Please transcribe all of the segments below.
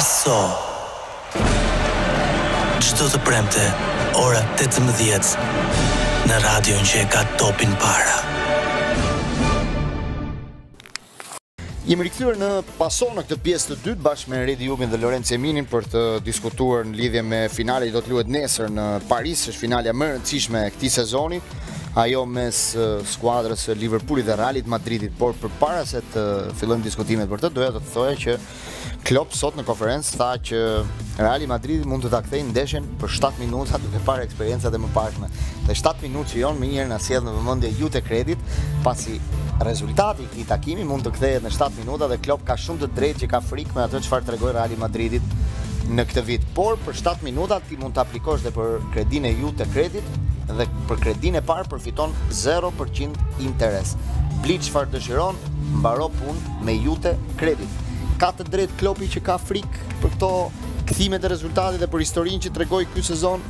Paso! Çdo të premte, ora tetëmbëdhjetë, në radion që e ka topin para. Jemi rikthyer në paso në këtë pjesë të dytë bashkë me Redi Jubin dhe Lorenzo Eminin për të diskutuar në lidhje me finalen që do të luhet nesër në Paris, është finalja më e rëndësishme e këtij sezoni, ajo mes skuadrës së Liverpoolit dhe Realit të Madridit, por përpara se të fillojmë diskutimet për të, doja të thoja që Klopp sot në konferencë tha që Reali i Madridit mund të ta kthejë ndeshjen për 7 minuta duke parë eksperiencat e mëparshme. Dhe 7-minutëshi jonë menjëherë na sjell në vëmendje IuteCredit, pasi rezultati i këtij takimi mund të kthehet në 7 minuta dhe Klopp ka shumë të drejtë që ka frikë me atë çfarë tregoi Reali i Madridit në këtë vit. Por për 7 minuta ti mund të aplikosh dhe për kredinë e IuteCredit dhe për kredinë e parë përfiton 0% interes. Bli çfarë dëshiron, mbaro punë me IuteCredit. Ka të drejtë Klopi që ka frikë për këto kthime të rezultatit dhe për historinë që tregoi ky sezon?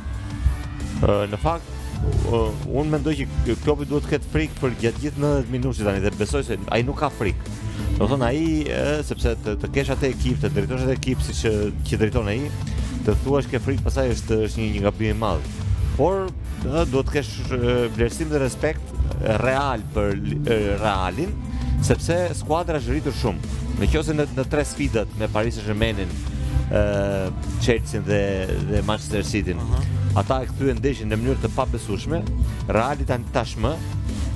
Në fakt, unë mendoj që Klopi duhet të ketë frikë për gjatë gjithë 90 minutave tani dhe besoj se ai nuk ka frikë. Domethënë ai sepse të, të kesh atë ekip, të drejtosh atë ekip siç që drejton ai, të thuash ke frikë, pastaj është është një një gabim i madh. Por duhet të kesh vlerësim dhe respekt real për Realin, sepse skuadra është rritur shumë. Në qoftë se në, në tre sfidat me Paris Saint-Germainin, ë Chelsea dhe dhe Manchester City. Uh -huh. Ata e kthyen ndeshjen në mënyrë të pabesueshme. Reali tani tashmë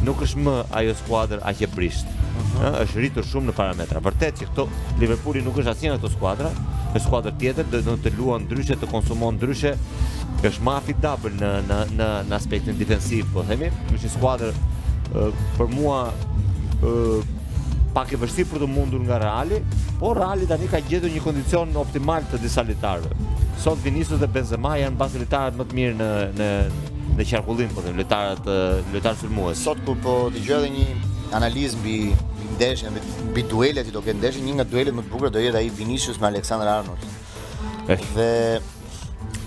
nuk është më ajo skuadër aq e brishtë. Uh -huh. është rritur shumë në parametra. Vërtet Këto Liverpooli nuk është asnjë nga këto skuadra, është skuadër tjetër, do të të luan ndryshe, të konsumon ndryshe. Është më afi double në në në në aspektin defensiv, po themi, është një skuadër për mua ë pak e vështirë për të mundur nga Reali, por Reali tani ka gjetur një kondicion optimal të disa lojtarëve. Sot Vinicius dhe Benzema janë mbase lojtarët më të mirë në në në qarkullim, po themi, lojtarët lojtarë sulmues. Sot kur po dëgjoj edhe një analizë mbi ndeshjen mbi duelet që do ketë ndeshja, një nga duelet më të bukura do jetë ai Vinicius me Alexander Arnold. Eh. Dhe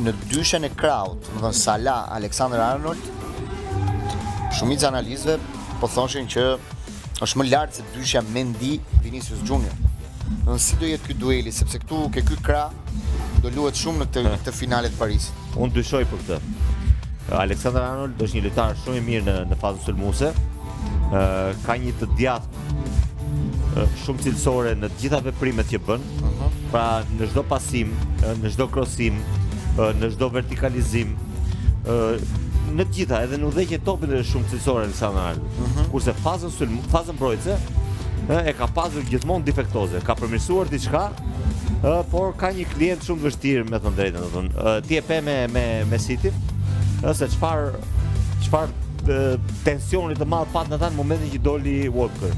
në dyshen e krahut, domethënë Salah, Alexander Arnold, shumica e analizave po thoshin që është më lart se dyshja Mendy Vinicius Junior. Në si do jetë ky dueli, sepse këtu ke ky krah, do luhet shumë në këtë, eh. këtë finale të Parisit. Unë dyshoj për këtë. Alexander Arnold është një lojtar shumë i mirë në, në fazën sulmuese, ka një të djathtë shumë cilësore në të gjitha veprimet që bën. Pra në çdo pasim, në çdo krosim, në çdo vertikalizim, në të gjitha edhe në udhëheqje topit është shumë cilësore Alexander Arnold. Kurse fazën sulm, fazën mbrojtëse e ka pasur gjithmonë defektoze, ka përmirësuar diçka, por ka një klient shumë të vështirë, me thënë të drejtën, do të ti e pe me me me City, ëh se çfarë çfarë sioni të madh pat në atë momentin që doli Walker.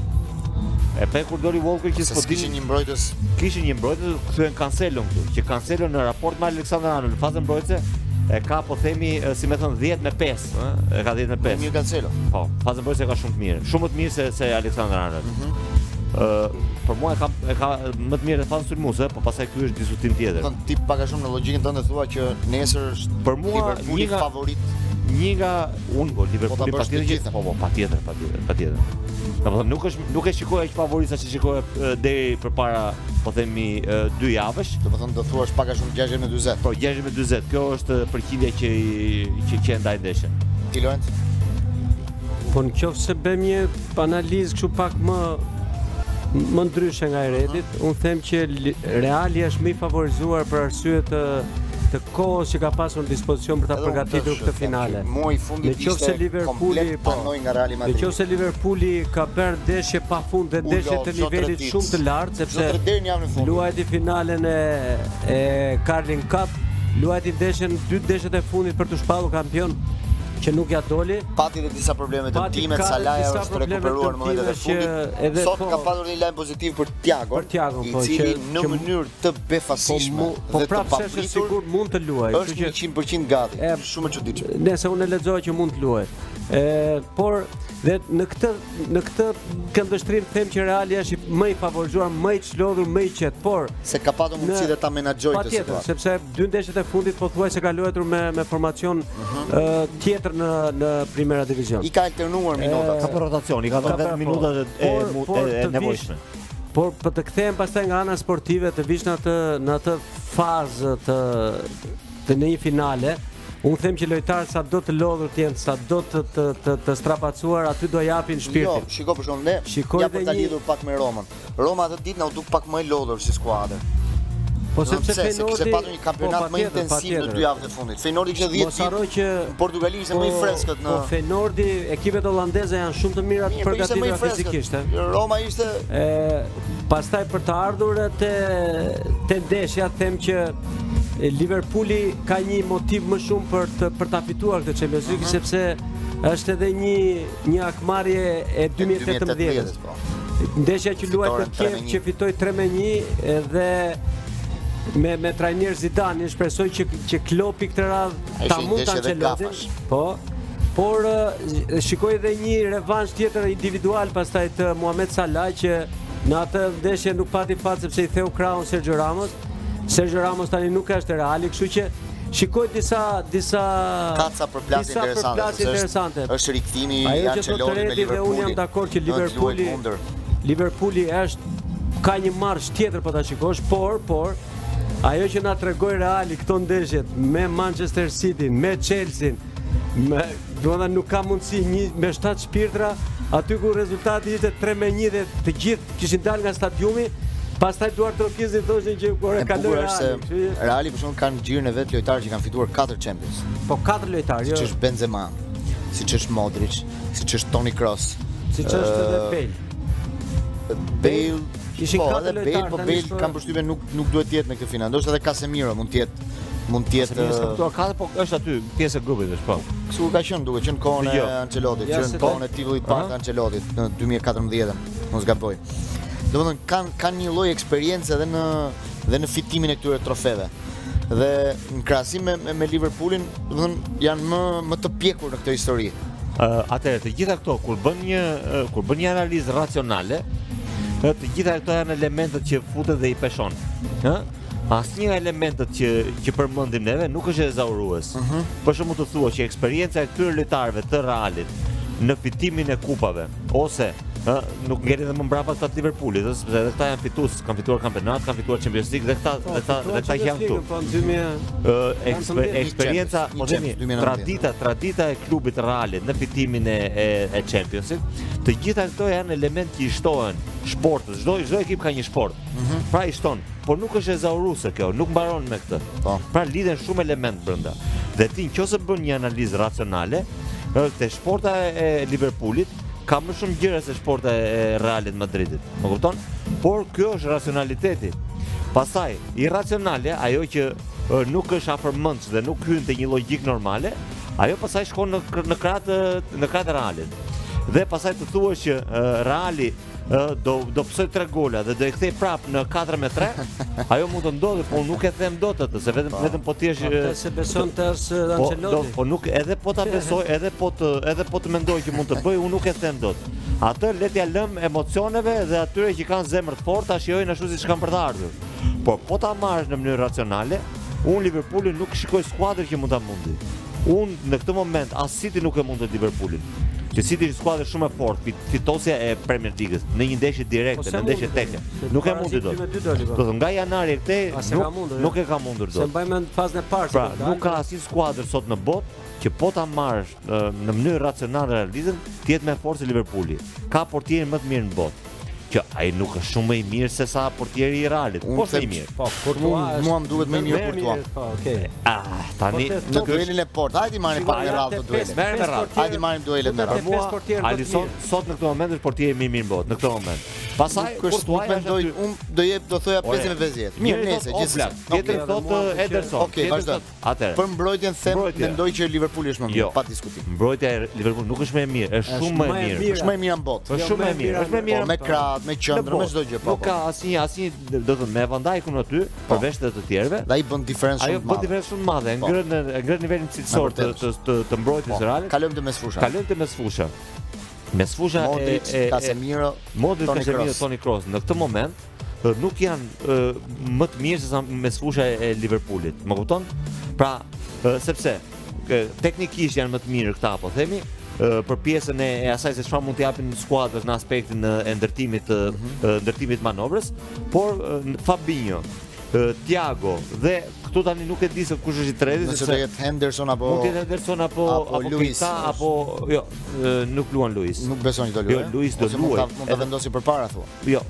E pe kur doli Walker që s'po kishin një mbrojtës, kishin një mbrojtës, kthyen Cancelo këtu, që Cancelo në raport me Alexander Arnold në fazën mbrojtëse e ka po themi si më thon 10 me 5, ë, e ka 10 me 5. Një Cancelo. Po, fazën mbrojtëse ka shumë të mirë, shumë më të mirë se se Alexander Arnold. Mhm. Ë, mm -hmm. për mua e ka e ka më të mirë në fazën sulmuese, po pastaj ky është diskutim tjetër. Domethënë ti pak a shumë në logjikën tënde thua që nesër është për mua një favorit, një nga Unë po Liverpooli po patjetër që po po patjetër patjetër patjetër. Domethënë nuk është nuk e shikoj aq favorit sa shikoj deri përpara po themi dy javësh. Domethënë do thuash pak a shumë 60 me 40. Po 60 me 40. Kjo është përqindja që që që ndaj ndeshën. Ti Luan? Po në qoftë se bëjmë një analizë kështu pak më më ndryshe nga Redi, uh -huh. unë them që Reali është më i favorizuar për arsye të kohës që ka pasur në dispozicion për ta përgatitur këtë finale. Në qoftë se Liverpooli po, në qoftë se Liverpooli ka bërë ndeshje pafund dhe ndeshje të nivelit shumë të lartë sepse luajti finalen e e Carling Cup, luajti ndeshjen dy ndeshjet e fundit për t'u shpallur kampion që nuk ia doli. Pati edhe disa probleme dëmtimet, Salaja është rekuperuar në momentet e fundit. Edhe sot po, ka pasur një lajm pozitiv për Tiago, për Tiago, po, i cili që, në mënyrë të befasishme po, dhe të papritur. Po mund të luajë, është 100% gati. Është shumë e çuditshme. Nëse unë lexova që mund të luajë. Ë, por dhe në këtë në këtë këndvështrim them që Reali është më i favorizuar, më i çlodhur, më i qetë, por se ka patur mundësi dhe ta menaxhojë këtë situatë. Patjetër, sepse dy ndeshjet e fundit pothuajse ka luajtur me me formacion ë uh mhm. -huh. tjetër në në Primera Division. I ka alternuar minutat. Ka bërë rotacion, i ka dhënë minutat e e nevojshme. Por po të kthehemi pastaj nga ana sportive të vish në atë në atë fazë të të një finale, Unë them që lojtarët sado të lodhur të jenë, sado të të të, të strapacuar, aty do japin jo, shpirtin. Jo, shiko për shkakun ne. Shikoj ja për ta lidhur pak me Romën. Roma atë ditë na u duk pak më e lodhur si skuadër. Po sepse Feynordi Kampionat më intensiv në dy javët e fundit. Feynordi kishte 10 ditë. Mos harro që Portugali ishte më i po, freskët në. Po Feynordi, ekipet holandeze janë shumë të mira të përgatitura fizikisht, ë. Roma ishte. Ë, pastaj për të ardhur te te ndeshja them që Liverpooli ka një motiv më shumë për të për ta fituar këtë Champions League mhm. sepse është edhe një një hakmarrje e 2018-së. Ndeshja që u luajt në Kiev që fitoi 3 me 1 dhe me, me trajner Zidanin, shpresoj që, që Klopi këtë radhë ta mundë Ancelottin. Po, por shikoj dhe një revansh tjetër individual pastaj të Muhammed Salah që në atë ndeshje nuk pati fat sepse i theu krahun Sergio Ramos. Sergio Ramos tani nuk është te Reali, kështu që Shikoj disa disa ka ca përplasje interesante. Disa përplasje interesante. Është rikthimi i Ancelottit me Liverpoolin. Unë jam dakord që Liverpooli Liverpooli është ka një marsh tjetër po ta shikosh, por por ajo që na tregoi Reali këto ndeshjet me Manchester City, me Chelsea, me Domethënë nuk ka mundësi njëri me shtatë shpirtra, aty ku rezultati ishte 3 me 1 dhe të gjithë kishin dalë nga stadiumi, pastaj duartrokisnin thoshin që kur e kaloi Reali. Është se Reali për shkak ka në gjirin e vet lojtarë që kanë fituar 4 Champions. Po 4 lojtarë, jo. Siç është Benzema, siç është Modric, siç është Toni Kroos, siç është edhe Bale. Bale ishin po, katër lojtarë. Bale, po Bale kam përshtypjen nuk nuk duhet të jetë në këtë finale. Ndoshta edhe Casemiro mund të jetë Mund të jetë këto ka po është aty pjesë e grupit është po. Kështu ka qenë duke qenë kohën e jo. Ancelottit, që në kohën e titullit të parë të Ancelottit në 2014-ën, mos gaboj. Domethënë kanë kanë një lloj eksperience edhe në dhe në fitimin e këtyre trofeve. Dhe në krahasim me, me Liverpoolin, domethënë janë më më të pjekur në këtë histori. Uh, atëherë të gjitha këto kur bën një uh, kur bën një analizë racionale, të gjitha këto janë elementët që fut dhe i peshon. Ëh? Asnjë nga elementët që që përmendim neve nuk është ezaurues. Uh mhm. -huh. Për shembull të thua që eksperienca e këtyre lojtarëve të Realit në fitimin e kupave ose ë nuk ngelin edhe më mbrapa këta të Liverpoolit, ëh, sepse edhe këta janë fitues, kanë fituar kampionat, kanë fituar Champions League dhe këta po, dhe këta dhe këta janë këtu. Po, ëh, eksperienca, po themi, tradita, tradita e klubit të Realit në fitimin e e, e Championsit, të gjitha këto janë elementë që i shtohen shportës. Çdo çdo ekip ka një shportë. Mhm. Pra i shton, por nuk është ezauruese kjo, nuk mbaron me këtë. Po. Pra lidhen shumë elementë brenda. Dhe ti në qoftë se bën një analizë racionale, ë te shporta e Liverpoolit ka më shumë gjëra se shporta e Realit të Madridit. Më kupton? Por kjo është racionaliteti. Pastaj, irracionale, ajo që nuk është afërmendsh dhe nuk hyn te një logjikë normale, ajo pastaj shkon në në krah të në krah të Realit. Dhe pastaj të thuash që Reali do do pësojë tre gola dhe do e kthej prap në 4 me 3. Ajo mund të ndodhi, po unë nuk e them dot atë, se vetëm po. vetëm po ti është po, se beson të është po, Ancelotti. Po unë edhe po ta besoj, edhe po të edhe po të mendoj që mund ta bëjë, unë nuk e them dot. Atë le t'ia lëmë emocioneve dhe atyre që kanë zemër të fortë ta shijojnë ashtu siç kanë për të ardhur. Por po ta marrësh në mënyrë racionale, unë Liverpoolin nuk shikoj skuadër që mund ta mundi. Unë në këtë moment as City nuk e mund dot Liverpoolin. Që City është skuadër shumë e fortë, fituesja e Premier Ligës në një ndeshje direkte, në ndeshje teke. Nuk e mund dot. Do të nga janari këtej nuk nuk e ka mundur dot. S'e mbaj mend fazën e parë. Pra, nuk ka asnjë skuadër sot në botë që po ta marrësh në mënyrë racionale analizën, të jetë më e fortë se Liverpooli. Ka portierin më të mirë në botë. Kjo ai nuk është shumë më i mirë se sa portieri i Realit. Po më i mirë. Po, Courtois mua më duket më i mirë Courtois. Po, okay. Ah, tani në duelin e port. Hajde marrim pak me radhë duelin. Merr me radhë. Hajde marrim duelin me radhë. Mua Alison sot në këtë moment është portieri më i mirë në botë në këtë moment. Pastaj Courtois mendoj unë do jep do thoja 55 vjet. Mirë, nejse gjithsesi. Tjetër thotë Ederson. Okej, vazhdo. Atëherë. Për mbrojtjen them, mendoj që Liverpooli është më mirë, jo. pa diskutim. Mbrojtja e Liverpoolit nuk është më e mirë, është shumë më e mirë. Është më e mirë në botë. Është jo, shumë më e mirë, është më e mirë po, me krahët, me qendrën, me çdo gjë. Po, nuk po. ka asnjë asnjë, do të thotë, me Van Dijk-un aty, po. përveç të tjerëve. Dhe ai bën diferencë shumë të madhe. Ai bën diferencë shumë të madhe, ngre në ngre nivelin cilësor të të të mbrojtjes realit. Kalojmë te mesfusha. Kalojmë te mesfusha. Mesfusha, e, Modric, Casemiro, Modric, Casemiro, Toni Kroos në këtë moment nuk janë më të mirë se sa mesfusha e Liverpoolit. Më kupton? Pra, sepse teknikisht janë më të mirë këta, po themi, për pjesën e, e asaj se çfarë mund të japin skuadrës në aspektin e ndërtimit të mm -hmm. ndërtimit manovrës, por Fabinho, Thiago dhe këtu tani nuk e di se kush është i tretë, nëse do jetë Henderson apo mund të jetë Henderson apo apo, apo Luis, Keita, apo jo, nuk luan Luis. Nuk besoj që do luajë. Jo, Luis do luajë. Mund ta vendosi përpara thua. Jo,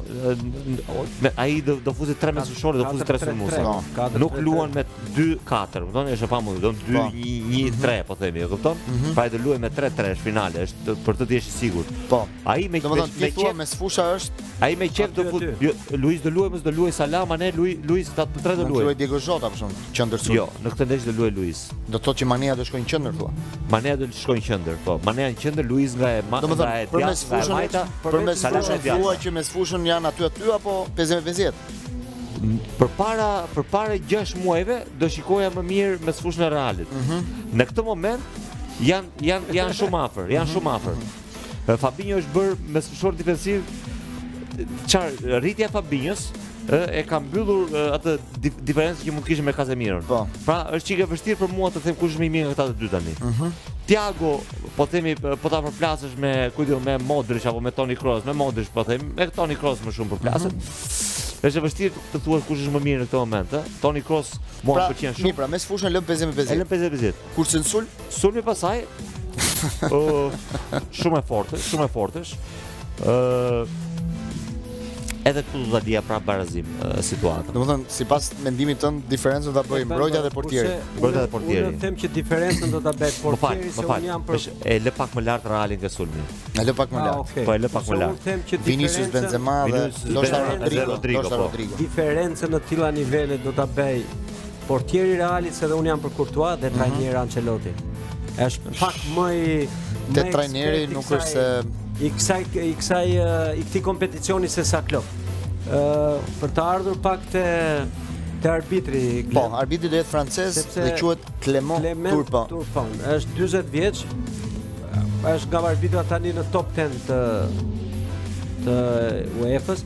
ai do do fusë 3 mesfushorë, do fusë 3 sulmues. Po. Nuk luan me 2-4, domethënë e pamundur, do 2-1-1-3 po. mhm. po themi, e kupton? Mhm. Pra ai do luaj me 3-3 në finale, është për të, të jesh i sigurt. Po. Ai me me me qef mesfusha është. Ai me qef do fut jo, Luis do luaj, mos do luaj Salah, Mane, Luis Luis ata të tre do luaj. Luis Diogo Jota për shkak. qendër sulmi. Jo, në këtë ndeshje do luaj Luiz. Do të thotë që Manea do shkojë në qendër thua. Manea do të shkojë në qendër, po. Manea në qendër, Luiz nga e ma, do nga e djathtë, nga e majta, për mesfushën thua që mesfushën janë aty aty apo 50-50. Përpara përpara 6 muajve do shikoja më mirë mesfushën e Realit. Mm -hmm. Në këtë moment janë janë janë shumë afër, janë shumë afër. Fabinho është bërë mesfushor defensiv. Çfarë, rritja e Fabinhos e ka mbyllur atë diferencë që mund të kishin me Casemiro. Po. Pra është një çikë vështirë për mua të them kush është më i mirë nga këta të dy tani. Ëh. Mhm. Thiago, po themi po ta përplasësh me kë do me Modric apo me Toni Kroos, me Modric po them, me Toni Kroos më shumë përplaset. Mm -hmm. Është vështirë të thuash kush është më mirë në këtë moment, ëh. Toni Kroos mua, pra, më pëlqen shumë. Pra, mesfushën e lëmë 50 me 50. E lëmë 50 me 50. Kurse në sulm? Sulmi pasaj, uh, shumë e fortë, shumë e fortë është. Uh, edhe këtu do ta lija prapë barazim uh, situatën. Domethënë, sipas mendimit tënd, diferencën do ta bëjë mbrojtja dhe portieri. Mbrojtja dhe portieri. Unë them që diferencën do ta bëj portieri se unë jam po e lë pak më lart Realin nga sulmi. Ta lë pak më ah, lart. Po e lë pak më lart. Unë them që Vinicius Benzema dhe Losa Rodrigo, Losa po. Rodrigo. Diferencën në tilla nivele do ta bëj Portieri i Realit se dhe unë jam për Courtois dhe trajneri Ancelotti. Është pak më i, te trajneri nuk është se i kësaj i kësaj i këtij kompeticioni se sa Klopp. Ë uh, për të ardhur pak te te arbitri. Po, arbitri do jetë francez dhe quhet Clement, Clement Turpin. Turpin është 40 vjeç. Është nga arbitrat tani në top 10 të të UEFA-s.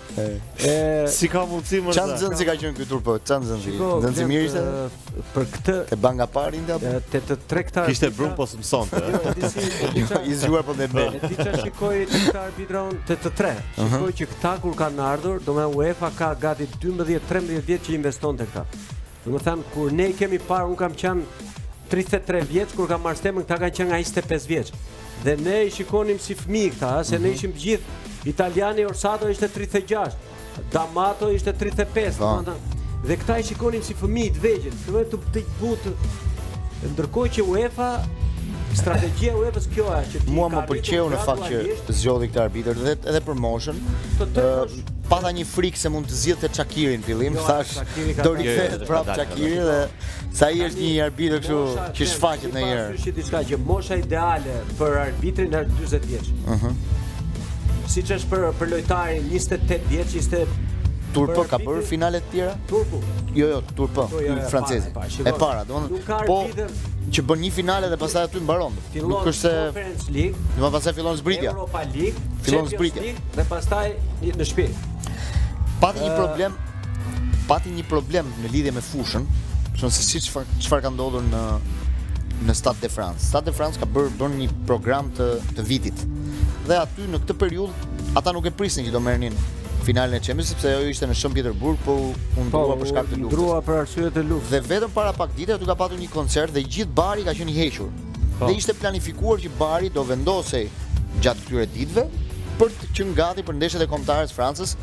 Si ka mundësi më? Ça nxënësi ka qenë ky Turpin, ça nxënësi? Nxënës i mirë ishte. Për këtë e ban nga parë inda. Te të tre këta. Kishte brum po s'msonte. Jo, i zgjuar po me me. Ti çfarë shikoj ti këtë arbitron te të tre. Shikoj që këta kur kanë ardhur, domethënë UEFA ka gati 12-13 vjet që investon te këta. Domethënë, kur ne i kemi parë, unë kam qenë 33 vjeç kur kam marrë stemën, këta kanë qenë nga 25 vjeç. Dhe ne i shikonim si fëmijë këta, se mm -hmm. ne mhm. ishim të gjithë italiani Orsato ishte 36, Damato ishte 35, po. domethënë. Dhe këta i shikonim si fëmijë të vegjël, si vetë të bëj butë. Ndërkohë që UEFA strategjia e UEFA-s kjo është që mua më pëlqeu në fakt që zgjodhi këtë arbitër dhe edhe për moshën. Pata një frikë se mund të zgjidhte Çakirin fillim, jo, thash do rikthehet prap Çakiri dhe se ai është një arbitër kështu që shfaqet në një herë. Është diçka që mosha ideale për arbitrin është 40 vjeç. Ëh. Uh -huh. Siç është për për lojtarin 28 vjeç, ishte Turpin ka bërë finale të tjera? Turpin. Jo, jo, Turpin, jo, jo, francezi. E para, domethënë po që bën një finale dhe pastaj aty mbaron. Fillon Conference League. Do të pastaj fillon zbritja. Europa League. Fillon zbritja. Dhe pastaj në shtëpi. Pati një problem. Pati një problem në lidhje me fushën, thonë se si çfarë ka ndodhur në në Stade de France. Stade de France ka bërë bën një program të të vitit. Dhe aty në këtë periudhë ata nuk e prisnin që do merrnin finalen e Champions sepse ajo ishte në Shën Pjetërburg, po u ndrua po, për shkak të luftës. Ndrua për arsye të luftës. Dhe vetëm para pak ditëve aty ka patur koncert dhe gjithë bari ka qenë i hequr. Po. Dhe ishte planifikuar që bari do vendosej gjatë këtyre ditëve për të qenë gati për ndeshjet e kombëtares Francës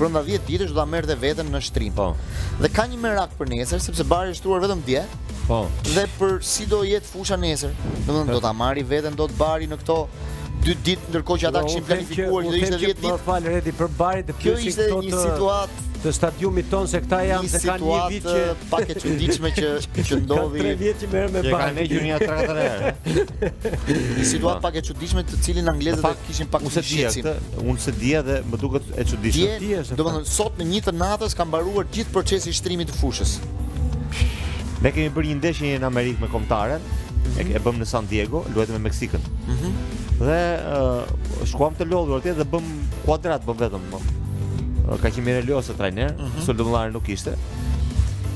brenda 10 ditësh do ta merrte veten në shtrim. Po. Dhe ka një merak për nesër sepse bari është shtruar vetëm dje. Po. Dhe për si do jetë fusha nesër. Domethënë do ta marri veten dot bari në këto dy ditë ndërkohë që ata jo, kishin planifikuar që ishte 10 ditë. Po fal Redi për barin të pyesin këto. Kjo ishte një situatë të stadiumit tonë se këta janë se kanë një vit që pak e çuditshme që që ndodhi. Tre vjet që merren me barin. E kanë hequr një tre katër herë. Një situatë pak e çuditshme të cilin anglezët e kishin pak shqetësim, unë s'e dija dhe më duket e çuditshme. Dje, domethënë sot në një të natës ka mbaruar gjithë procesi i shtrimit të fushës. Ne kemi bërë një ndeshje në Amerikë me kombëtaren, mhm. e bëmë në San Diego, luajtëm me Meksikën. Mhm. Dhe shkuam të lodhur atje dhe bëm Kuadrat po vetëm. Po. Ka qenë Mirel Josa trajner, mm -hmm. Sul Demollari nuk ishte.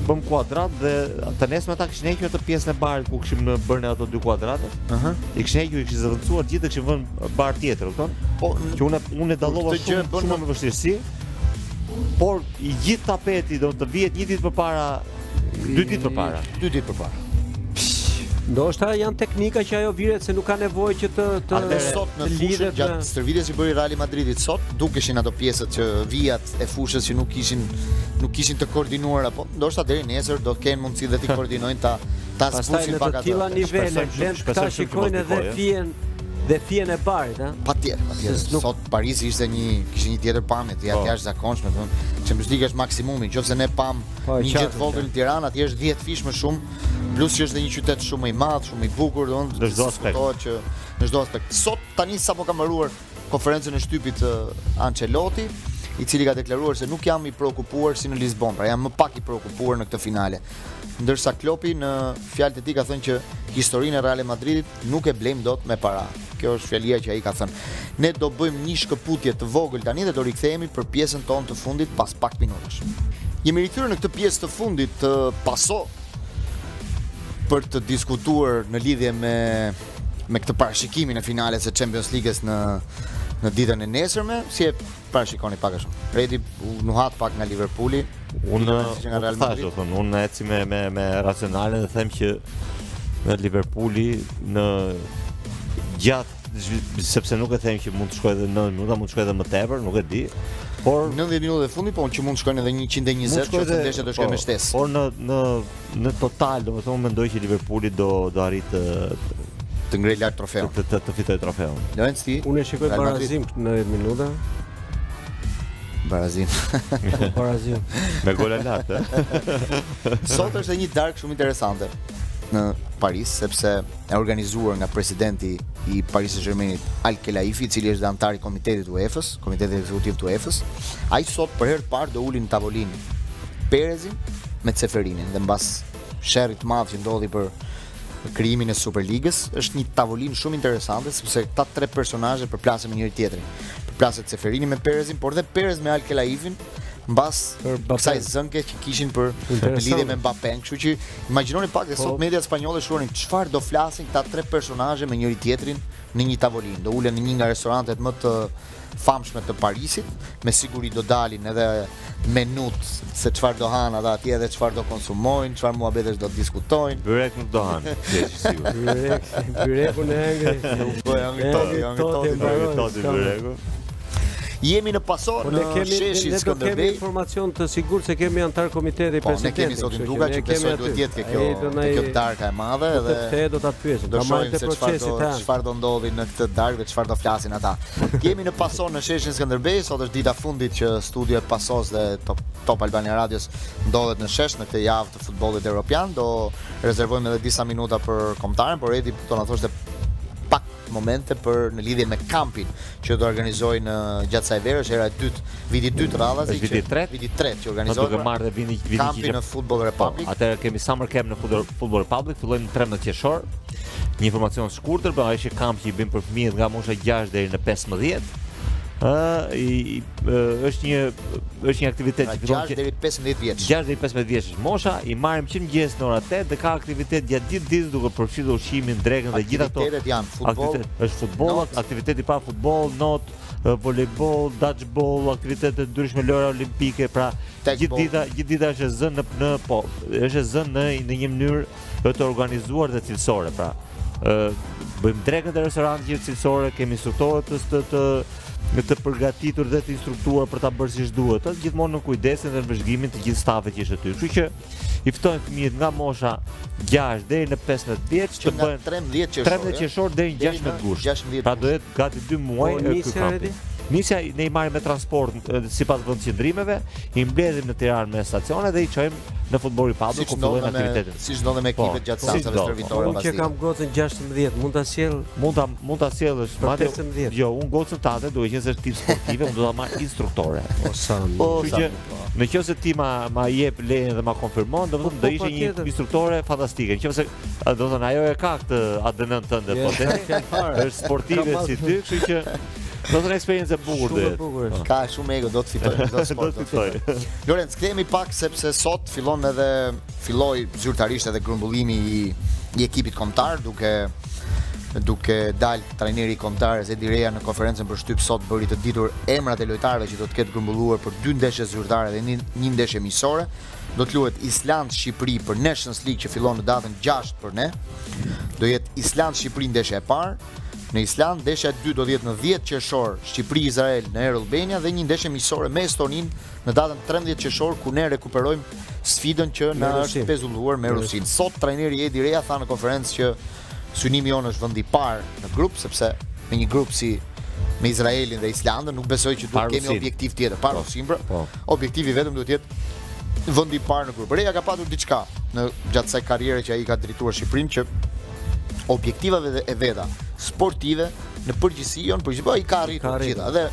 Bëm kuadrat dhe të nesërmen ata kishin hequr pjesën e barit ku kishim bërë ne ato dy kuadratet. Uh -huh. I kishin hequr, i kishin zëvendësuar gjithë dhe kishin vënë bar tjetër, kupton? Po, që unë, unë e dallova shumë, shumë, shumë me vështirësi. Por, i gjithë tapeti do të vihet një ditë përpara Dy ditë përpara. Dy ditë përpara. Ndoshta janë teknika që ajo vihet se nuk ka nevojë që të të Atje sot në fushë gjatë me... stërvitjes që bëri Real Madridi sot dukeshin ato pjesët që vijat e fushës që nuk ishin nuk ishin të koordinuar apo ndoshta deri nesër do të kenë mundësi dhe t'i koordinojnë ta ta zbusin pak ato. Pastaj në të tilla nivele vlen këta shikojnë edhe fijen dhe fijen e barit, ha? Patjetër, patjetër. Nuk... Sot Parisi ishte një kishte një tjetër pamje, atje po. është e zakonshme, domethënë Champions League është maksimumi, nëse ne pamë Po, një gjë të vogël në Tiranë, atje është 10 fish më shumë, plus që është dhe një qytet shumë më i madh, shumë i bukur, domethënë, s'diskutohet që në çdo aspekt. Sot tani sapo ka mbaruar konferencën e shtypit eh, Ancelotti, i cili ka deklaruar se nuk jam i preokupuar si në Lisbon, pra jam më pak i preokupuar në këtë finale. Ndërsa Klopi në fjalët e tij ka thënë që historinë e Real Madridit nuk e blejmë dot me para. Kjo është fjalia që ai ka thënë. Ne do bëjmë një shkëputje të vogël tani dhe do rikthehemi për pjesën tonë të fundit pas pak minutash. Jemi rikthyer në këtë pjesë të fundit të paso për të diskutuar në lidhje me me këtë parashikimin e finales së Champions League-s në në ditën e nesërme, si e Parashikoni pak a shumë. Fredi u nuhat pak nga Liverpooli. Unë si nga Real Madrid. Unë thashë, unë eci me me me racionalen dhe them që në Liverpooli në gjatë sepse nuk e them që mund të shkojë edhe 90 minuta, mund të shkojë edhe më tepër, nuk e di. Por 90 minuta e fundit, po që mund të shkojnë edhe 120 që të ndeshja të shkojë me po, shtesë. Por në në Në total, domethënë, mendoj që Liverpooli do, do arrijë të, të ngrejë lart trofeun. Të, të, të fitojë trofeun. Lorenc, ti? Unë e shikoj barazim në 90 minuta. Barazim. barazim. Me gola lart, eh? Sot është një darkë shumë interesante në Paris, sepse e organizuar nga presidenti i Paris Saint-Germainit, Al Khelaifi, i cili është anëtar i komitetit të UEFA-s, komitetit ekzekutiv të UEFA-s. Ai sot për herë të parë do ulen në tavolinë Perezin me Ceferinin dhe mbas sherrit të madh që ndodhi për krijimin e Superligës, është një tavolinë shumë interesante sepse këta tre personazhe përplasen me njëri tjetrin. Përplaset Ceferini me Perezin, por dhe Perez me Al Khelaifin mbas kësaj zënkës që kishin në lidhje me Mbappé, kështu që imagjinoni pak se sot media spanjolle shkruanin çfarë do flasin këta tre personazhe me njëri tjetrin në një tavolinë. Do ulen në një nga restorantet më të famshme të Parisit, me siguri do dalin edhe menut se çfarë do hanë ata atje dhe çfarë do konsumojnë, çfarë muhabetesh do të diskutojnë. Byrek nuk do hanë, sigurisht. Byrek, byreku në Angli. Nuk po janë këto, janë këto, janë këto ti byreku. Jemi në paso po, në sheshin Skënderbej. Ne do kemi informacion të sigurt se kemi anëtar komiteti po, presidentin. Po, ne kemi zotin Duka që besoj duhet jetë te kjo, te kjo darka e madhe. Po, edhe, të do të pyesim, ka marrë të procesit. Çfarë do ndodhë në këtë darkë dhe çfarë do flasin. ata. Jemi në pason në sheshin Skënderbej, sot është dita e fundit që studio e pasos dhe Top, Top Albania Radios ndodhet në shesh në këtë javë të futbolit europian. Do rezervojmë edhe disa minuta për kombëtaren, por Edi do na thosh dhe pak momente për në lidhje me kampin që do organizojnë gjatë kësaj vere, hera e dytë, viti i dytë radhazi, viti i dytë, tretë, viti i tretë që organizojnë. Do të marrë dhe vitin, vitin kampin në Football Republic. Po, atëherë kemi Summer Camp në Football Republic, fillojmë në 13 qershor, Një informacion të shkurtër, pra është kamp që bëhet për fëmijët nga mosha 6 deri në 15. Ë, është një është një aktivitet pra, që fillon 6 deri 15 vjeç. 6 deri 15 vjeç është mosha, i marrim që në mëngjes në orën 8 dhe ka aktivitet gjatë ditë ditës duke përfshirë ushqimin, drekën dhe gjithë ato. Aktivitetet janë futboll. Aktivitet, është futboll, aktiviteti ka futboll, not, volejboll, dodgeball, aktivitete të ndryshme lojëra olimpike, pra gjithë dita, gjithë dita është zënë në, në po, është zënë në në një mënyrë të organizuar dhe cilësore, pra bëjmë drekën në restorante cilësore, kemi instruktorë të, të, të mirë të përgatitur dhe të instruktuar për ta bërë siç duhet. Është gjithmonë në kujdesin dhe në vëzhgimin të gjithë stafit që është aty. Kështu që i ftojmë fëmijët nga mosha 6 deri në 15 vjeç që bëhen 13 qershor. 13 qershor deri në 16 gusht. Pra do jetë gati 2 muaj po, ky kamp. Nisja ne i marrim me transport sipas vendqëndrimeve, i mbledhim në Tiranë me stacione dhe i çojmë në Football Republic ku fillojnë aktivitetet. Siç ndodh edhe me po, ekipet gjatë seancave stërvitore pasdites. Unë që kam gocën 16, mund ta sjell? Mund ta mund ta sjellësh. Madje 15. Jo, unë gocën tënde duke qenë se është tip sportive, unë do ta marr instruktore. Po sa. Po sa. Në qoftë se ti ma ma jep lejen dhe ma konfirmon, domethënë po, do po, ishte një instruktore fantastike. Domethënë ajo e ka këtë ADN-n tënde, po te. Është sportive si ty, kështu që Do jetë eksperiencë e bukur dhe. Shumë e bukur. Po. Ka shumë ego, do të fitoj këtë sport. Do të fitoj. Lorenc, kthehemi pak sepse sot fillon edhe filloi zyrtarisht edhe grumbullimi i i ekipit kombëtar duke duke dal trajneri i kombëtares Edi Reja në konferencën për shtyp sot bëri të ditur emrat e lojtarëve që do të ketë grumbulluar për dy ndeshje zyrtare dhe një, një ndeshje miqësore. Do të luhet Island Shqipëri për Nations League që fillon në datën 6 për ne. Do jetë Island Shqipëri ndeshja e parë, Në Island, ndeshja e dytë do të jetë në 10 qershor, Shqipëri-Izrael në Air Albania dhe një ndeshje miqësore me Estoninë në datën 13 qershor ku ne rekuperojmë sfidën që na është pezulluar me Rusinë. Sot trajneri Edi Reja tha në konferencë që synimi jonë është vendi i parë në grup sepse me një grup si me Izraelin dhe Islandën nuk besoj që duhet të kemi objektiv tjetër pa po, Rusinë. Pra, po. Objektivi vetëm duhet të jetë vendi i parë në grup. Reja ka patur diçka në gjatë kësaj karriere që ai ka drejtuar Shqipërinë që objektivat e veta sportive në përgjithësi jo në përgjithësi po i ka arritur të gjitha dhe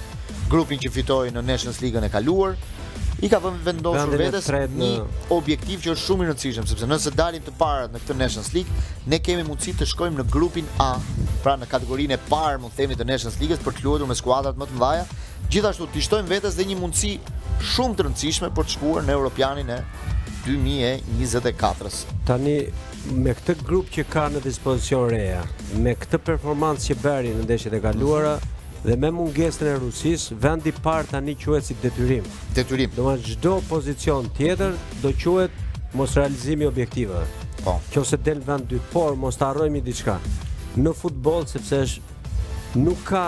grupin që fitoi në Nations League-ën e kaluar i ka vënë vendosur vetes një objektiv që është shumë i rëndësishëm sepse nëse dalim të parët në këtë Nations League ne kemi mundësi të shkojmë në grupin A pra në kategorinë e parë mund të themi të Nations League-s për të luajtur me skuadrat më të mëdha gjithashtu t'i shtojmë vetes dhe një mundësi shumë të rëndësishme për të shkuar në Europianin e 2024-s tani Me këtë grup që ka në dispozicion Reja, me këtë performancë që bëri në ndeshjet e kaluara, mm -hmm dhe me mungesën e Rusisë, vendi i parë tani quhet si detyrim. Detyrim. Domethënë çdo pozicion tjetër do quhet mosrealizimi i objektivave. Po. Qoftë se del vend i dytë, por mos ta harrojmë diçka. Në futboll sepse është nuk ka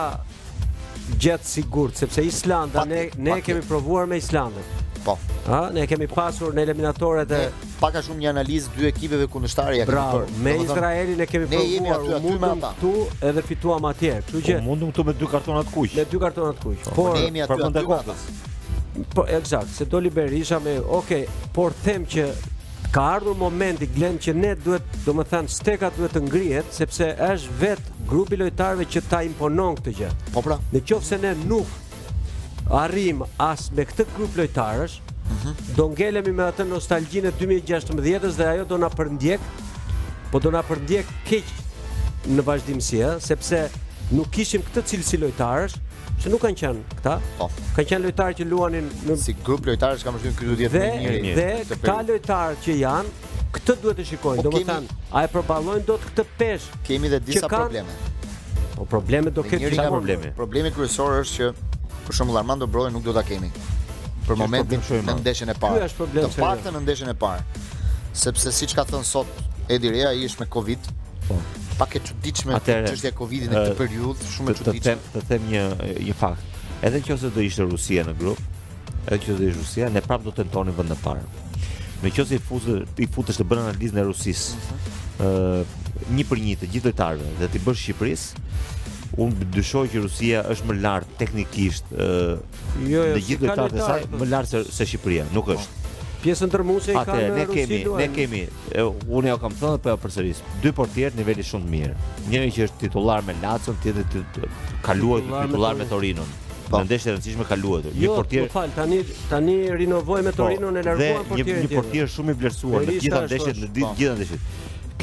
gjë të sigurt sepse Islanda pa, ne ne pa, e kemi provuar me Islandën. Po. Ha, ne e kemi pasur në eliminatoret e Pak a shumë një analizë dy ekipeve kundërshtare ia kemi bërë. Bravo, me Izraelin e kemi provuar, u mundëm këtu edhe fituam atje. Kështu që u mundëm këtu me dy kartona të kuq. Me dy kartona të kuq. Po, por ne jemi aty për të kotës. Po, eksakt, se doli Berisha me, ok, por them që ka ardhur momenti Glen që ne duhet, domethënë, steka duhet të ngrihet, sepse është vetë grupi i lojtarve që ta imponon këtë gjë. Po pra. Në qoftë se ne nuk arrijmë as me këtë grup lojtarësh, Do ngelemi me atë nostalgjinë e 2016-ës dhe ajo do na përndjek, po do na përndjek keq në vazhdimësi, ë, sepse nuk kishim këtë cilësi lojtarësh se nuk kanë qenë këta. Po. Kanë qenë lojtarë që luanin në si grup lojtarësh kam vënë këtu 10 më mirë. Dhe këta lojtarët që janë Këtë duhet të shikojnë, po domethënë, a e përballojnë dot këtë peshë Kemi dhe disa kanë... probleme Po probleme do ketë gjithë probleme Problemi kryesor është që Për shembull Armando Broja nuk do ta kemi Për momentin në ndeshjen e parë Të paktën në ndeshjen e parë Sepse siç ka thënë sot Edi Reja ai është me Covid po. Pak e çuditshme çështja e Covid në këtë periudhë Shumë e çuditshme Të them një fakt Edhe nëse do ishte Rusia në grup Edhe të qe Rusia, ne prapë do të tentonim vendin e parë. Në qoftë se i, fut, i futesh të bësh analizën e Rusisë, uh, një për një të gjithë lojtarëve dhe t'i bësh Shqipërisë, unë dyshoj që Rusia është më lart teknikisht uh, jo, jo, në gjithë lojtarët e saj, po. më lart se, se Shqipëria, nuk po. është. Pjesën dërrmuese e kanë ne kemi, ne kemi. Unë e kam thënë por po përsëris. Dy portierë niveli shumë të mirë. Njëri që është titullar me Lazio, tjetri ka luajtur titullar me Torinon. Po. Në ndeshje të rëndësishme ka luajtur. Jo, një portier. Po fal, tani tani rinovoi me po, Torinon e largua portierin. Një portier shumë i vlerësuar në gjitha ndeshjet, në po. gjitha ndeshjet.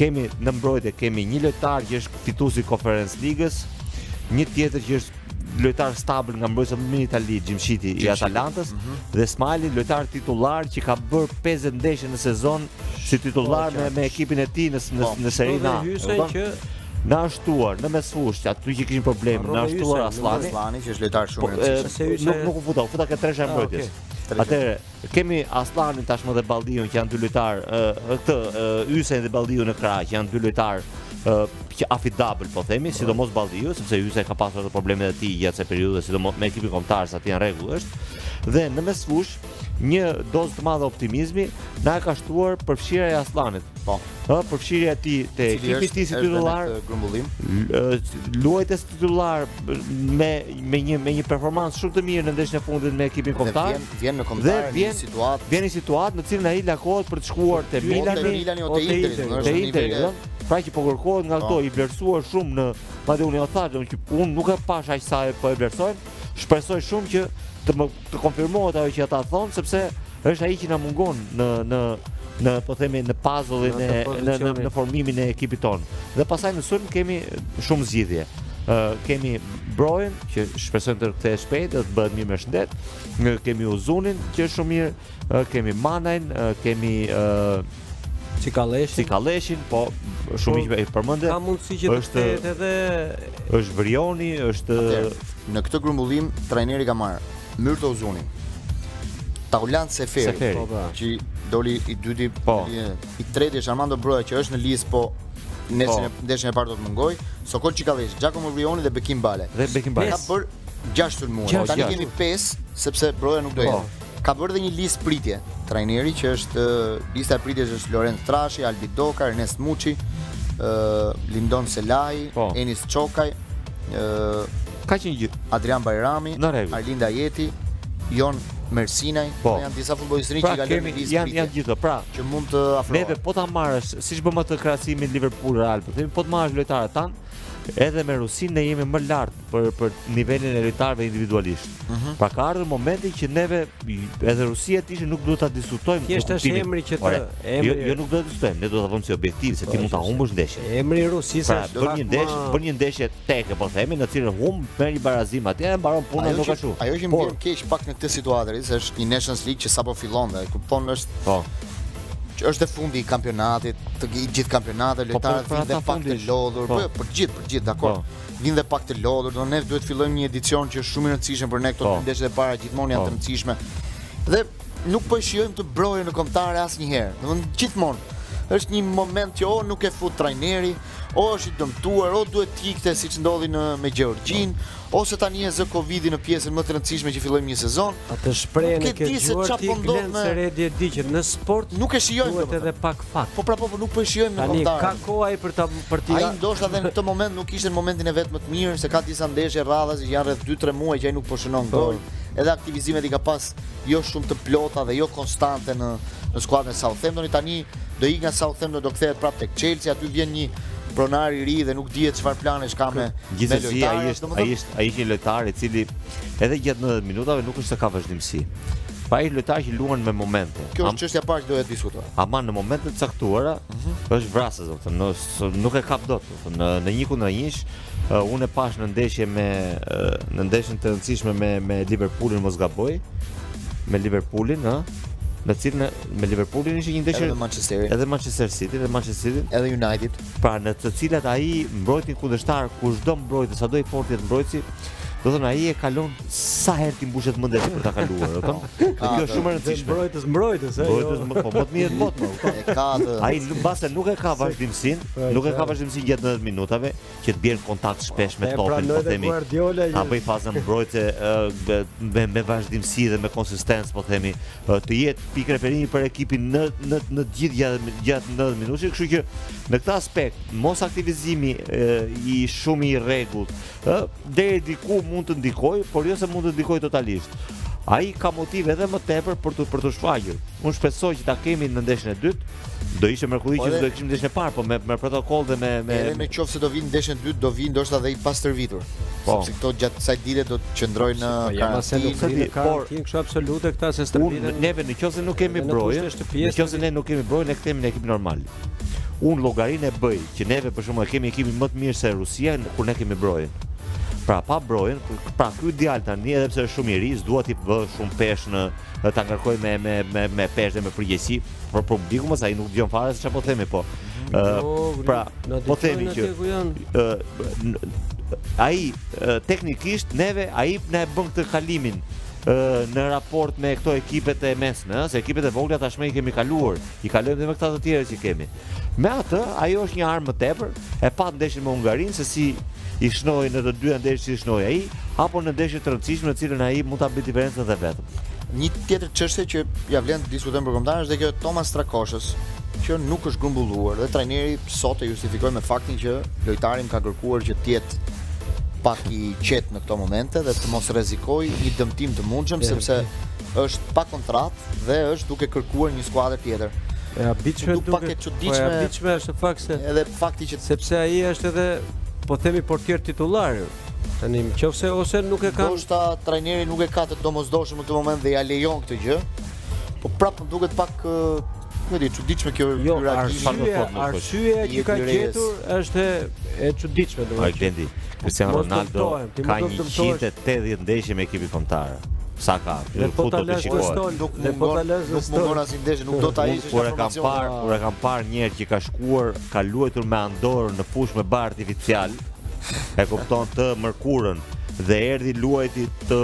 Kemi në mbrojtje kemi një lojtar që është fituesi i Conference League-s, një tjetër që është lojtar stabil nga mbrojtësit më të mirë në Itali, Gjimshiti i Atalantës mm -hmm. dhe Ismajli, lojtar titullar që ka bërë 50 ndeshje në sezon si titullar po, me, me ekipin e tij në në, në Serie A. Po, që Na është shtuar në mesfushë, aty që kishim problem, na është shtuar Asllani. Asllani që është lojtar shumë i rëndësishëm. Po, nuk nuk u futa, u futa te treshja e ah, mbrojtjes. Atëherë, kemi Asllanin tashmë dhe Balliun që janë dy lojtarë, këtë Hysën dhe Balliun në krah, që janë dy lojtarë që afidabël po themi, po. sidomos Balliu, sepse Hysaj ka pasur ato problemet e tij gjatë kësaj periudhe, sidomos me ekipin kombëtar se ai në rregull është. Dhe në mesfushë një dozë të madhe optimizmi na e ka shtuar përfshirja e Asllanit. Po. Ë përfshirja e tij te ekipi i tij si titullar, grumbullim. Luajti si titullar me me një me një performancë shumë të mirë në ndeshjen e fundit me ekipin kombëtar. Vjen vjen në kombëtare në një situatë, vjen në situatë në të cilën ai lakohet për të shkuar te Milani, te Milani ose te Interi, në një nivel jo? Pra që po kërkohet nga këto po. i vlerësuar shumë në madje unë ia thashë që unë nuk e pashë aq sa e po e vlerësojnë. Shpresoj shumë që të më Të konfirmohet ajo që ata thonë sepse është ai që na mungon në në në po themi në puzzle-in e në, në në formimin e ekipit tonë. Dhe pastaj në sulm kemi shumë zgjidhje. Ë uh, kemi Brojën që shpresojmë të kthehet shpejt, të bëhet mirë me shëndet. Ne kemi Uzunin që është shumë mirë, uh, kemi Manajn, uh, kemi uh, Cikalleshin. Cikalleshin, po shumë po, që e përmende. Ka mundësi që të të të të është Vrioni, është... Në këtë grumbullim, trajneri ka marrë Myrto Uzunin, Taulant Seferi, Seferi. Po, po. që doli i dyti, po. i treti është Armando Broja, që është në listë, po nesër po. ndeshjen e parë do të mungojë, Sokol Cikalleshi, Giacomo Vrioni dhe Bekim Balaj. Dhe Bekim Balaj. Ka bërë 6 sulmues. Tani kemi 5 sepse Broja nuk do të jetë. Ka bërë dhe një listë pritje trajneri që është lista e pritjes është Lorenz Trashi, Albi Doka, Ernest Muçi, Lindon Selahi, po. Enis Çokaj, ka qenë gjithë Adrian Bajrami, Arlind Ajeti, Jon Mersinaj, po. janë disa futbollistë që pra, kanë lënë listë. Janë janë gjithë, pra, që mund të afrohen. Neve po ta marrësh, siç bëmë atë krahasimin Liverpool Real, po themi po të marrësh lojtarët tanë, edhe me Rusinë ne jemi më lart për për nivelin e lojtarëve individualisht. Mm -hmm. Pra ka ardhur momenti që neve edhe Rusinë tani s nuk duhet ta diskutojmë. Thjesht është emri që të emri. Jo, jo nuk duhet ta diskutojmë, ne duhet ta vëmë si objektiv se ti po, mund ta humbësh ndeshjen. Emri i Rusisë pra, është bën një ndeshje, bën një ndeshje tek po themi në cilën humb me një barazim atje e mbaron punën nuk ashtu. Ajo që më vjen keq pak në këtë situatë është një Nations League që sapo fillon dhe kupton është po që është e fundi i kampionatit, të gjithë kampionatet, po, po, lojtarët vijnë, pra, dhe pak të lodhur, po, për gjithë, për gjithë, dakor. vijnë dhe pak të lodhur, do ne duhet të fillojmë një edicion që është shumë i rëndësishëm për ne këto po. ndeshjet e para gjithmonë janë po. të rëndësishme. Dhe nuk po e shijojmë dot Brojën në kombëtare asnjëherë. Domethënë gjithmonë është një moment që o nuk e fut trajneri, o është i dëmtuar, o duhet të ikte siç ndodhi në me Gjeorgjinë, ose tani e zë Covidi në pjesën më të rëndësishme që fillojmë një sezon. A të shpreh në këtë gjë çfarë po ndodh me Redi e di që në sport nuk e shijojmë edhe pak Pak. Po pra po, po nuk po e shijojmë në kombëtare. Tani ka kohë ai për ta për ti. Ai ndoshta edhe në këtë moment nuk ishte në momentin e vet më të mirë, se ka disa ndeshje radhazi që janë rreth 2-3 muaj që ai nuk po shënon po. gol. Edhe aktivizimet i ka pas jo shumë të plota dhe jo konstante në në skuadrën e Southamptonit. Tani do ikë nga Southampton, do kthehet prapë tek Chelsea, aty vjen një pronar i ri dhe nuk dihet çfarë planesh ka me gjithsesi ai është ai është ai është një lojtar i cili edhe gjatë 90 minutave nuk është se ka vazhdimësi. Pra ai lojtar që luan me momente. Kjo është çështja e parë që do të diskutoj. Ama në momente të caktuara mhm. është vrasës, domethënë, nuk e kap dot, domethënë, në një kundër njësh, uh, unë e pashë në ndeshje me uh, në ndeshjen e rëndësishme me me Liverpoolin mos gaboj, me Liverpoolin, ë, në cilën me Liverpoolin ishte një ndeshje edhe Manchester City, edhe Manchester City, edhe Manchester City, edhe United. Pra në të cilat ai mbrojtësin kundërshtar kushdo mbrojtës, sado i fortë të jetë mbrojtësi, domethënë ai e kalon sa herë t'i mbushet mendja për ta kaluar, domethënë. E katër. Kjo është shumë e rëndësishme. Mbrojtës, mbrojtës, e. Mbrojtës, jo. po më të mirë bot më. E katër. Ai mbase nuk e ka vazhdimsinë, po, nuk e ka vazhdimsinë gjatë 90 minutave që të bjerë në kontakt shpesh me topin, po themi. Ta bëjë fazën mbrojtëse me me vazhdimsi dhe me konsistencë, po themi, të jetë pikë referimi për ekipin në në në të gjithë gjatë gjatë 90 minutave, kështu që në këtë aspekt mos aktivizimi i shumë i rregullt ë, deri diku mund të ndikojë, por jo se mund të ndikojë totalisht. Ai ka motive edhe më tepër për të për t'u shfaqur. Unë shpresoj që ta kemi në ndeshjen e dytë. Do ishte mrekulli që do e kishim në ndeshjen e parë, po me me protokoll dhe me me Edhe në qoftë se do vijë në ndeshjen e dytë, do vijë ndoshta dhe i pastërvitur. Po. Sepse këta gjatë kësaj dite do të qëndrojnë në po, karantinë, po, në karantinë, kështu absolute këta s'stërviten. Unë neve në qoftë se nuk kemi Brojën, në qoftë se ne nuk kemi Brojën, ne kthehemi në ekip normal. Unë llogarinë e bëj që neve për shembull e kemi ekipin më të mirë se Rusia kur ne kemi Brojën. Pra pa Brojën, pra ky djalë tani edhe pse është shumë i ri, s'dua t'i vë shumë peshë në dhe ta ngarkoj me me me me peshë dhe me përgjegjësi por po diku mos ai nuk dëgjon fare se çfarë po themi, po. Ë jo, pra, po themi që ë ai teknikisht neve ai na e bën këtë kalimin në raport me këto ekipet e mesme, ëh, se ekipet e vogla tashmë i kemi kaluar. I kalojmë dhe me këta të tjerë që kemi. Me atë, ajo është një armë më tepër, e pa ndeshjen me Hungarinë, se si i shënoi në të dyja ndeshjet që i shënoi ai, apo në ndeshje të rëndësishme në të cilën ai mund ta bëjë diferencën dhe vetëm. Një tjetër çështje që ia vlen të diskutojmë për kombëtaren është dhe kjo Thomas Strakoshës, që nuk është grumbulluar dhe trajneri sot e justifikoi me faktin që lojtari më ka kërkuar që të jetë pak i qetë në këto momente dhe të mos rrezikojë një dëmtim të mundshëm sepse është pa kontratë Dhe është duke kërkuar një skuadër tjetër. E habitshme duket. Duket pak e çuditshme. Po e habitshme është në fakt se edhe fakti që sepse ai është edhe po themi portier titullar. Tani nëse ose nuk e ka. Ndoshta trajneri nuk e ka të domosdoshëm në këtë moment dhe ia lejon këtë gjë. Po prapë më duket pak Nuk e di, e çuditshme kjo jo, ky reagim. Arsyeja, arsyeja që ka gjetur është e çuditshme domethënë. Ai Blendi, Cristiano Ronaldo ka 180 ndeshje me ekipin kombëtar. Sa ka? Dhe po ta lësh në stol, nuk mund po ta lësh në stol. Nuk mund të nuk do ta ishte kur e kam parë, kur e kam parë një herë që ka shkuar, ka luajtur me Andorën në fushë me bar artificial. E kupton të mërkurën dhe erdhi luajti të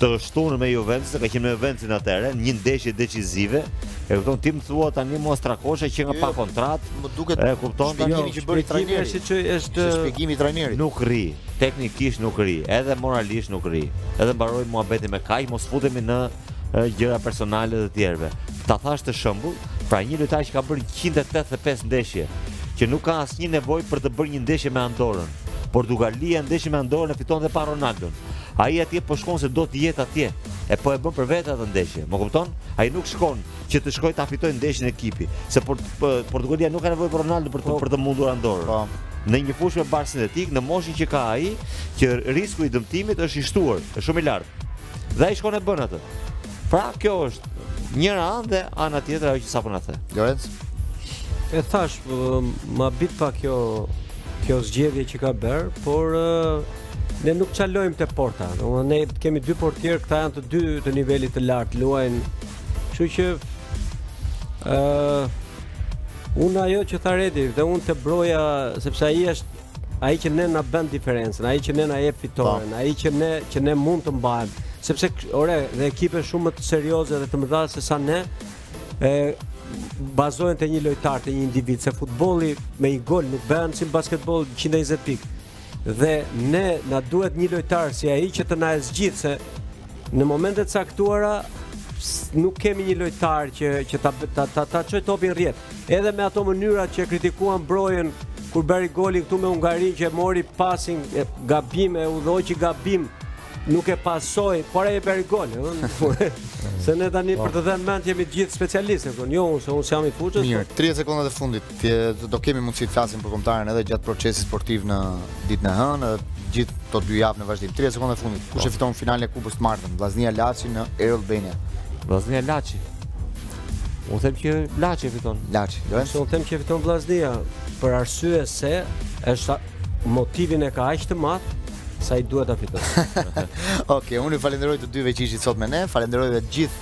të shtunë me Juventus, ka qenë me Juventusin atëherë, një ndeshje decizive. E kupton ti më thua Thomas Strakosha që nga jo, pa kontratë. Më duket e kupton tani që bëri trajneri. Shpjegimi është shpjegimi i trajnerit. Nuk rri. Teknikisht nuk rri, edhe moralisht nuk rri. Edhe mbaroi muhabeti me kaq, mos futemi në gjëra personale të të tjerëve. Ta thashë atë shembull, pra një lojtar që ka bërë 185 ndeshje, që nuk ka asnjë nevojë për të bërë një ndeshje me Andorën. Portugalia ndeshjen me Andorën e fiton dhe pa Ronaldon. Ai atje po shkon se do të jetë atje, e po e bën për vete atë ndeshje, më kupton? Ai nuk shkon që të shkojë ta fitojë ndeshjen ekipi, se por, Portugalia nuk ka nevojë për Ronaldo për të po. për të mundur Andorrën. Po. Në një fushë me bar sintetik, në moshën që ka ai, që risku i dëmtimit është i shtuar, është shumë i lartë. Dhe ai shkon e bën atë. Pra kjo është njëra anë dhe ana tjetër ajo që sapo na the. Lorenz. E thash, më habit pak kjo kjo zgjedhje që ka bër, por ne nuk çalojmë te porta. Domethënë ne kemi dy portier, këta janë të dy të nivelit të lartë, luajnë Kështu që ë uh, unë ajo që tha Redi dhe unë te Broja sepse ai është ai që ne na bën diferencën, ai që ne na jep fitoren, po. ai që ne që ne mund të mbajmë, sepse ore dhe ekipe shumë më të serioze dhe të mëdha se sa ne bazohen te një lojtar, te një individ, se futbolli me një gol nuk bëhet si basketboll 120 pikë. dhe ne na duhet një lojtar si ai që të na e zgjidhë se në momente të caktuara nuk kemi një lojtar që që ta ta ta, ta çoj topin rrjet. Edhe me ato mënyra që kritikuan Brojën kur bëri golin këtu me Hungarinë që mori pasin gabim e udhëhoqi gabim nuk e pasoi, por ai e bëri gol, ëh. se ne tani po. për të dhënë mend jemi të gjithë specialistë, po jo unë, se unë jam i fushës. Mirë, 30 sekondat e fundit. Do kemi mundësi të flasim për kombëtaren edhe gjatë procesit sportiv në ditën e hënë, edhe gjithë këto dy javë në vazhdim. 30 sekonda fundit, kush e po. fiton finalen e Kupës të martën? Vllaznia Laçi në Air Albania. Vllaznia Laçi. U them që Laçi fiton. Laçi, do të them që fiton Vllaznia për arsye se është motivin e ka aq të madh sa i duhet ta fitojë. Okej, okay, unë ju falenderoj të dyve që ishit sot me ne, falenderoj edhe gjithë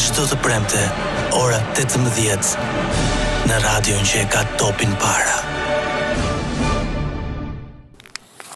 Çdo të premte, ora tetëmbëdhjetë, në radion që e ka topin para.